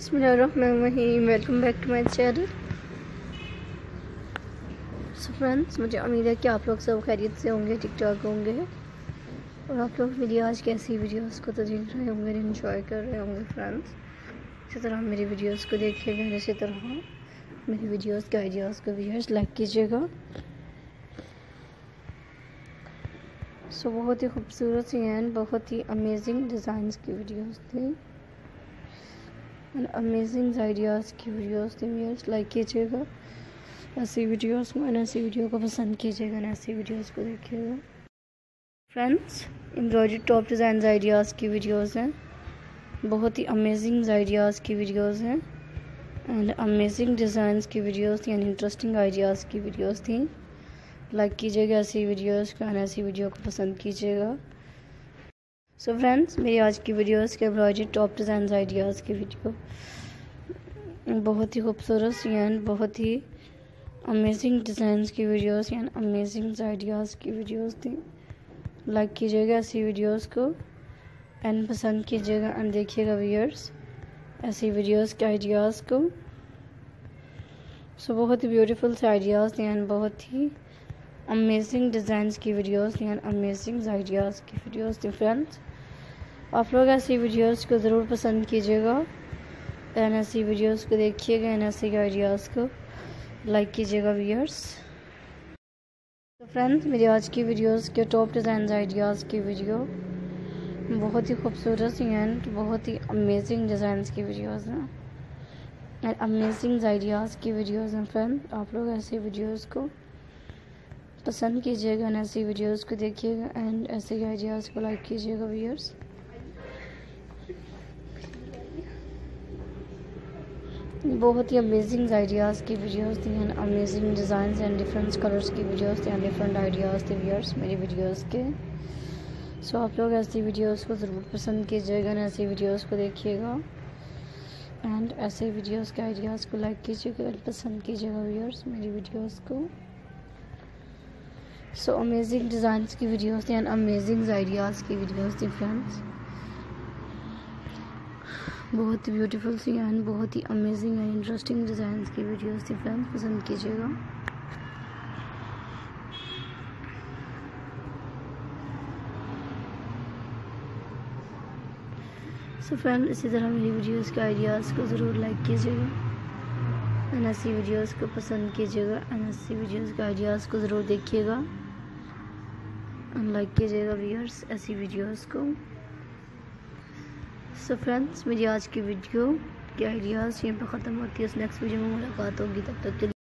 Welcome back to my channel so friends मुझे उम्मीद है कि आप लोग सब खैरियत से होंगे ठीक ठाक होंगे। और आप लोग मेरी आज कैसी वीडियोस को तो देख रहे होंगे इन्जॉय कर रहे होंगे फ्रेंड्स इसी तरह मेरी वीडियोस को देखिएगा इसी तरह मेरी वीडियोस के आइडियाज़ को व्यूअर्स लाइक कीजिएगा। सो बहुत ही खूबसूरत सी एंड बहुत ही अमेजिंग डिज़ाइंस की वीडियोस थी। एंड अमेजिंग आइडियाज़ की वीडियोस थी व्यूअर्स लाइक कीजिएगा ऐसी वीडियोस को एंड ऐसी वीडियो को पसंद कीजिएगा एंड ऐसी वीडियोस को देखिएगा friends embroidery top design ideas की वीडियोस हैं बहुत ही अमेजिंग आइडियाज़ की वीडियोस हैं एंड अमेजिंग डिज़ाइंस की वीडियोस यानी इंटरेस्टिंग आइडियाज़ की वीडियोस थी लाइक कीजिएगा ऐसी वीडियोस को एंड ऐसी वीडियो को पसंद कीजिएगा सो फ्रेंड्स मेरी आज की वीडियोस के एम्ब्रॉयडरी टॉप डिज़ाइन आइडियाज़ की वीडियो बहुत ही खूबसूरत एंड बहुत ही अमेजिंग डिज़ाइंस की वीडियोस एंड अमेजिंग आइडियाज़ की वीडियोस थी। लाइक कीजिएगा ऐसी वीडियोस को एंड पसंद कीजिएगा एंड देखिएगा व्यूअर्स ऐसी वीडियोस के आइडियाज़ को। सो so, बहुत ही ब्यूटीफुल से आइडियाज़ थे एंड बहुत ही अमेजिंग डिज़ाइंस की वीडियोस एंड अमेजिंग आइडियाज़ की वीडियोस थी फ्रेंड्स आप लोग ऐसी वीडियोस को ज़रूर पसंद कीजिएगा एंड ऐसी वीडियोस को देखिएगा एंड ऐसे आइडियाज़ को लाइक कीजिएगा व्यूअर्स तो फ्रेंड्स मेरी आज की वीडियोस के टॉप डिज़ाइन आइडियाज़ की वीडियो बहुत ही खूबसूरत एंड बहुत ही अमेजिंग डिज़ाइन की वीडियोस हैं. एंड अमेजिंग आइडियाज़ की वीडियोस हैं फ्रेंड आप लोग ऐसी वीडियोस को पसंद कीजिएगा एंड ऐसी वीडियोस को देखिएगा एंड ऐसे ही आइडियाज़ को लाइक कीजिएगा व्यूअर्स बहुत ही अमेजिंग आइडियाज़ की वीडियोस थी and amazing design and different colours की वीडियोस थी एंड डिफरेंट आइडियाज़ थे व्यूअर्स मेरी वीडियोस के। सो so, आप लोग ऐसी वीडियोस को ज़रूर पसंद कीजिएगा एंड ऐसी वीडियोस को देखिएगा। एंड ऐसे वीडियोस के आइडियाज़ को लाइक कीजिएगा पसंद कीजिएगा व्यूअर्स मेरी वीडियोस को। सो अमेजिंग डिज़ाइंस की वीडियोस थी एंड अमेजिंग आइडियाज़ की वीडियोस थी फ्रेंड्स बहुत ही ब्यूटीफुल सी एंड बहुत ही अमेजिंग एंड इंटरेस्टिंग डिज़ाइन की वीडियोस थी फ्रेंड्स पसंद कीजिएगा सो फ्रेंड इसी तरह मेरी वीडियोस के आइडियाज़ को ज़रूर लाइक कीजिएगा एंड ऐसी वीडियोस को पसंद कीजिएगा एंड ऐसी वीडियोस के आइडियाज़ को ज़रूर देखिएगा लाइक कीजिएगा व्यूअर्स ऐसी वीडियोस को। सो so फ्रेंड्स मेरी आज की वीडियो के आइडियाज़ यहीं पर ख़त्म होती है। नेक्स्ट वीडियो में मुलाकात होगी, तब तक के